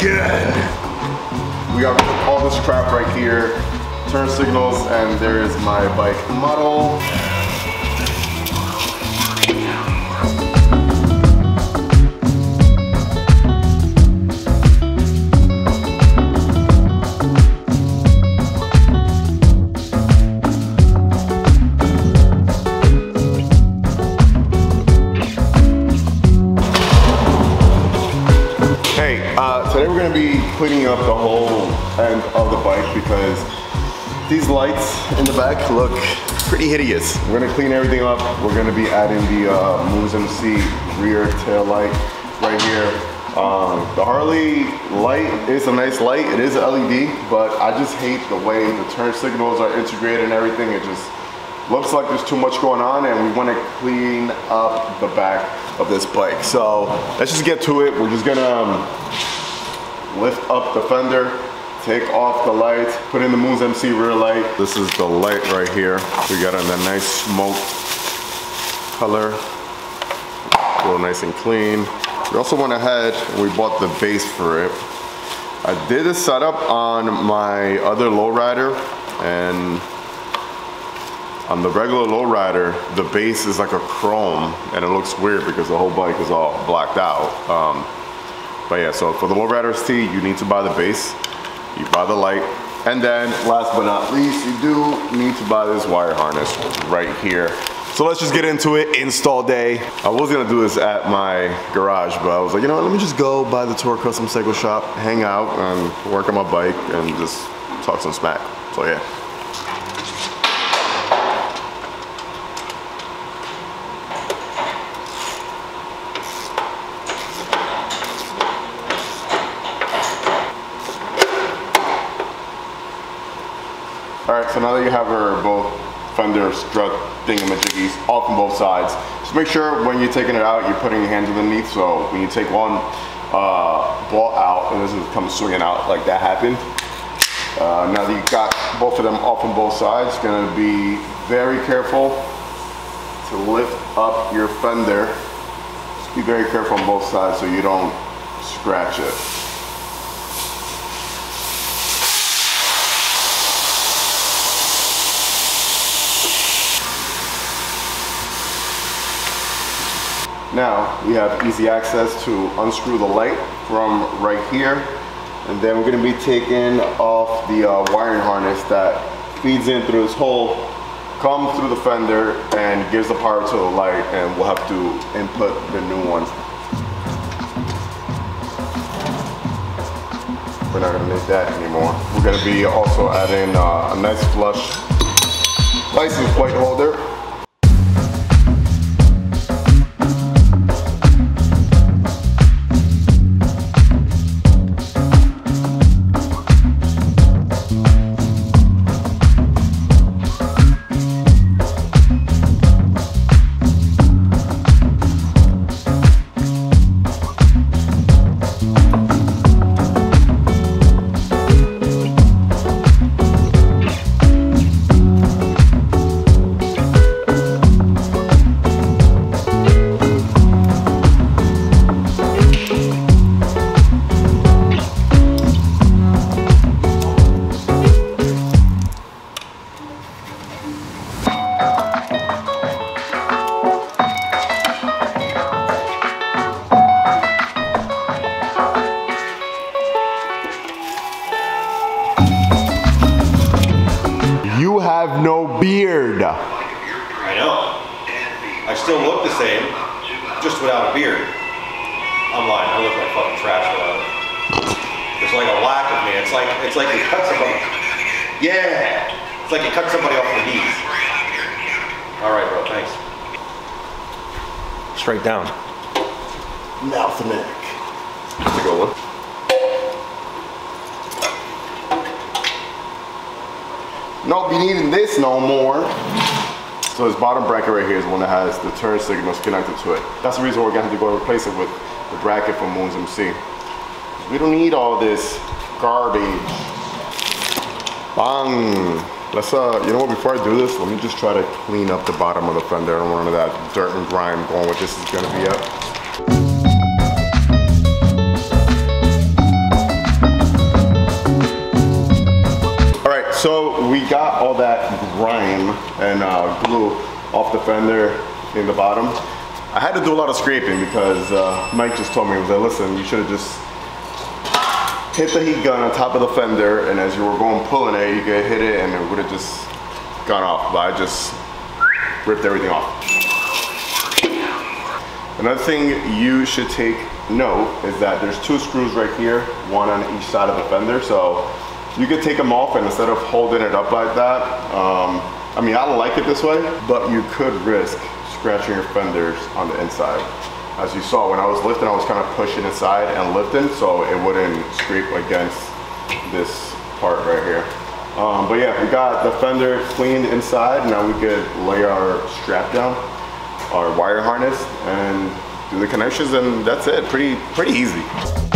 again. We got all this crap right here. Turn signals, and there is my bike model. Bike because these lights in the back look pretty hideous. We're gonna clean everything up. We're gonna be adding the uh, Moons MC rear tail light right here. Um, the Harley light is a nice light. It is LED, but I just hate the way the turn signals are integrated and everything. It just looks like there's too much going on and we want to clean up the back of this bike. So let's just get to it. We're just gonna um, lift up the fender, take off the lights, put in the Moons MC rear light. This is the light right here. We got in a nice smoke color, real nice and clean. We also went ahead and we bought the base for it. I did a setup on my other lowrider and on the regular lowrider, the base is like a chrome and it looks weird because the whole bike is all blacked out. Um, but yeah, so for the lowrider ST, you need to buy the base, you buy the light, and then last but not least, you do need to buy this wire harness right here. So let's just get into it, install day. I was gonna do this at my garage, but I was like, you know what, let me just go by the Torque Custom Cycle Shop, hang out and work on my bike and just talk some smack. So yeah. All right, so now that you have her both fender strut thingamajiggies off on both sides, just make sure when you're taking it out, you're putting your hands underneath. So when you take one uh, ball out and this is come swinging out like that happened. Uh, now that you've got both of them off on both sides, gonna be very careful to lift up your fender. Just be very careful on both sides so you don't scratch it. Now we have easy access to unscrew the light from right here. And then we're gonna be taking off the uh, wiring harness that feeds in through this hole, comes through the fender and gives the power to the light and we'll have to input the new ones. We're not gonna need that anymore. We're gonna be also adding uh, a nice flush license plate holder Yeah. It's like you cut somebody off the knees. All right, bro. Thanks. Straight down. Mouth and neck. That's a good one. Nope, be needing this no more. So this bottom bracket right here is the one that has the turn signals connected to it. That's the reason we're gonna have to go replace it with the bracket from Moons MC. We don't need all this garbage. Bang! Let's, uh, you know what, before I do this, let me just try to clean up the bottom of the fender. I don't want of that dirt and grime going with this is gonna be up. so we got all that grime and uh, glue off the fender in the bottom. I had to do a lot of scraping because uh, Mike just told me, he was like, listen, you should have just hit the heat gun on top of the fender and as you were going pulling it, you could hit it and it would have just gone off. But I just ripped everything off. Another thing you should take note is that there's two screws right here, one on each side of the fender. So you could take them off and instead of holding it up like that, um, I mean, I don't like it this way, but you could risk scratching your fenders on the inside. As you saw, when I was lifting, I was kind of pushing inside and lifting so it wouldn't scrape against this part right here. Um, but yeah, we got the fender cleaned inside. Now we could lay our strap down, our wire harness, and do the connections, and that's it. Pretty, pretty easy.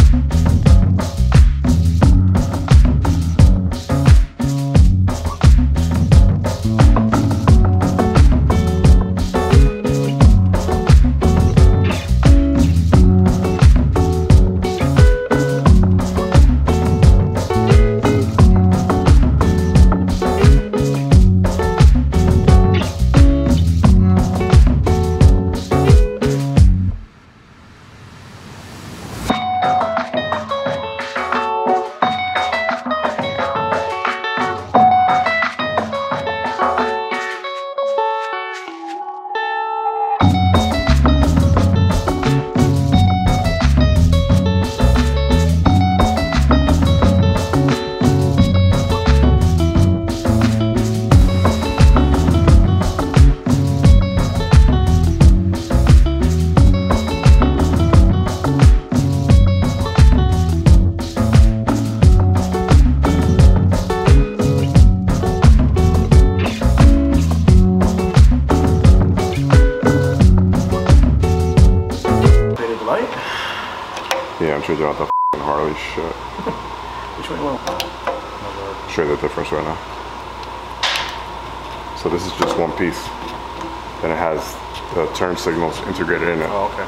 Show you the difference right now. So this is just one piece. And it has the turn signals integrated in it. oh, okay.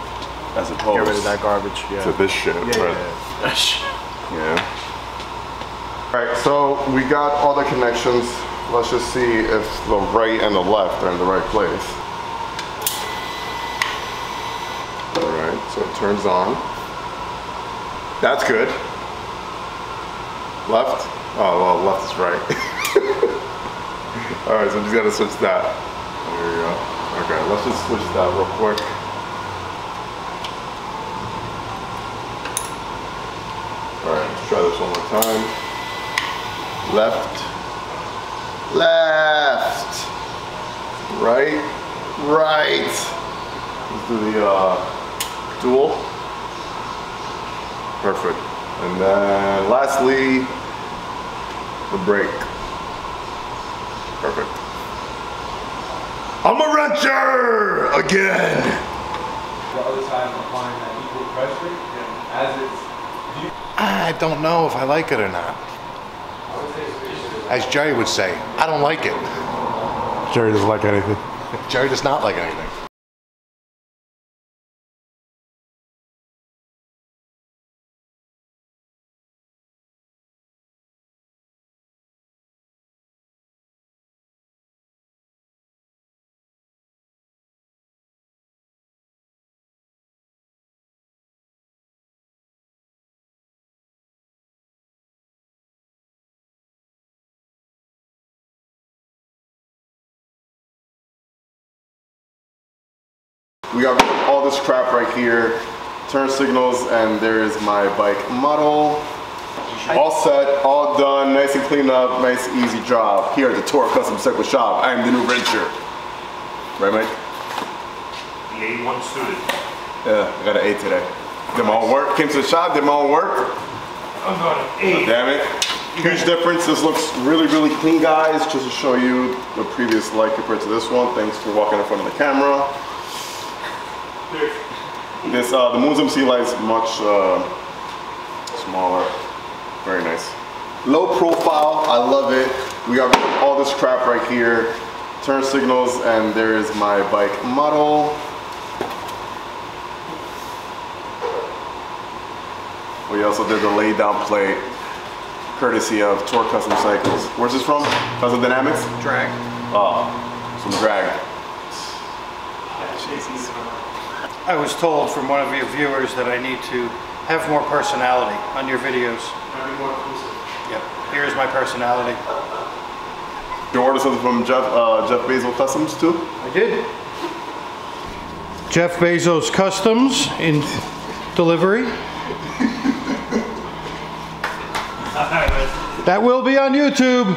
As Get rid of that garbage. Yeah. to this shit. yeah, but- yeah, yeah. Yeah. All right, so we got all the connections. Let's just see if the right and the left are in the right place. All right, so it turns on. That's good. Left? Oh, well, left is right. all right, so I'm just gonna switch that. There we go. Okay, let's just switch that real quick. All right, let's try this one more time. Left, left, right, right. Let's do the uh, dual. Perfect. And then lastly, the brake. Perfect. I'm a wrencher again. the other side applying that equal pressure and as it's do I don't know if I like it or not. I would say it's As Jerry would say, I don't like it. Jerry doesn't like anything. Jerry does not like anything. We got all this crap right here, turn signals, and there's my bike model. All set, all done, nice and clean up, nice easy job. Here at the Torque Custom Cycle Shop, I am the new wrencher. Right, Mike? The A1 student. Yeah, I got an A today. Did my own work, came to the shop, did my own work. I'm going A. Damn it. Huge difference. This looks really, really clean, guys. Just to show you the previous light compared to this one. Thanks for walking in front of the camera. This, uh, the Moons MC light is much uh, smaller. Very nice. Low profile, I love it. We got all this crap right here. Turn signals, and there is my bike model. We also did the lay down plate. courtesy of Torque Custom Cycles. Where's this from? Custom Dynamics? Drag. Oh, some drag. I was told from one of your viewers that I need to have more personality on your videos. Yep. Here's my personality. You order something from Jeff uh, Jeff Bezos Customs too? I did. Jeff Bezos Customs in delivery. That will be on YouTube.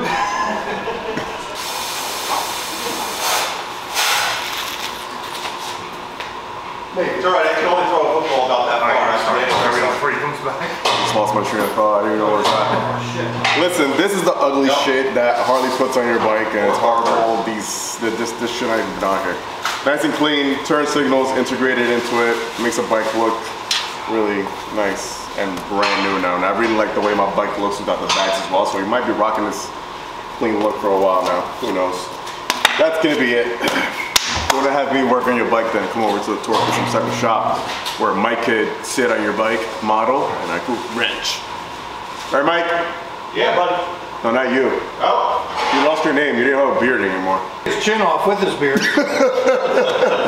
It's all right. I can only throw a football about that far. That's Sorry, the sorry, end. before he comes back. Just lost my train of thought. I didn't know where it's at. Listen, this is the ugly shit that Harley puts on your bike, and it's horrible. These, th- this, this shit I even down here. Nice and clean. Turn signals integrated into it. Makes a bike look really nice and brand new now. And I really like the way my bike looks without the bags as well. So we might be rocking this clean look for a while now. Who knows? That's gonna be it. You wanna have me work on your bike, then come over to the Torque Custom Cycle shop where Mike could sit on your bike, model, and I could wrench. All right, Mike? Yeah, buddy. No, not you. Oh, You lost your name. You didn't have a beard anymore. His chin off with his beard.